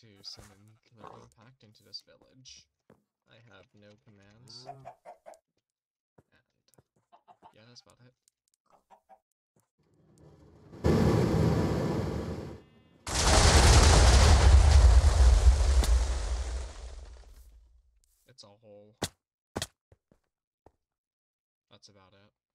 to summon Killer Impact into this village. I have no commands. Mm. And yeah, that's about it. It's a hole. That's about it.